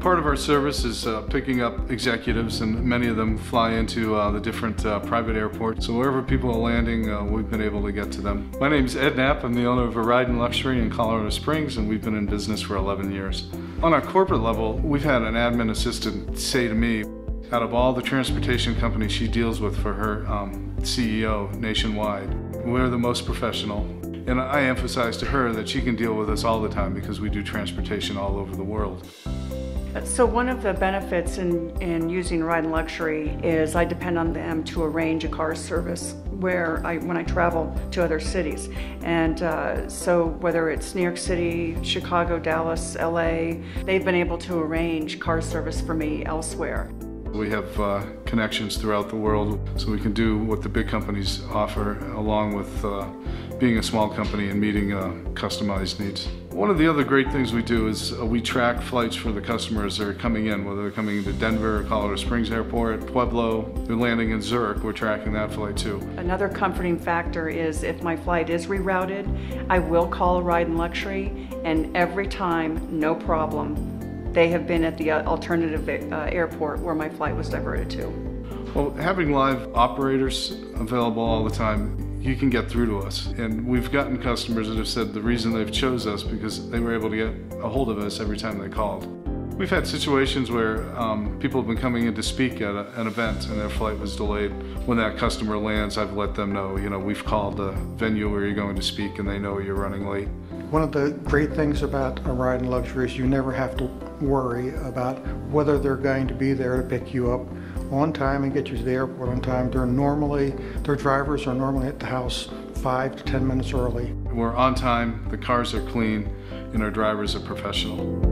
part of our service is uh, picking up executives, and many of them fly into uh, the different uh, private airports. So wherever people are landing, uh, we've been able to get to them. My name is Ed Knapp. I'm the owner of A Ride in Luxury in Colorado Springs, and we've been in business for 11 years. On our corporate level, we've had an admin assistant say to me, out of all the transportation companies she deals with for her um, CEO nationwide, we're the most professional. And I emphasize to her that she can deal with us all the time because we do transportation all over the world. So one of the benefits in, in using Ride in Luxury is I depend on them to arrange a car service where I when I travel to other cities. And uh, so whether it's New York City, Chicago, Dallas, LA, they've been able to arrange car service for me elsewhere. We have uh, connections throughout the world, so we can do what the big companies offer along with uh, being a small company and meeting uh, customized needs. One of the other great things we do is uh, we track flights for the customers that are coming in, whether they're coming into Denver, Colorado Springs Airport, Pueblo, they're landing in Zurich, we're tracking that flight too. Another comforting factor is if my flight is rerouted, I will call A Ride in Luxury and every time, no problem, they have been at the uh, alternative uh, airport where my flight was diverted to. Well, having live operators available all the time, you can get through to us. And we've gotten customers that have said the reason they've chose us because they were able to get a hold of us every time they called. We've had situations where um, people have been coming in to speak at a, an event and their flight was delayed. When that customer lands, I've let them know, you know, we've called the venue where you're going to speak and they know you're running late. One of the great things about A Ride in Luxury is you never have to worry about whether they're going to be there to pick you up on time and get you to the airport on time. They're normally, their drivers are normally at the house five to 10 minutes early. We're on time, the cars are clean, and our drivers are professional.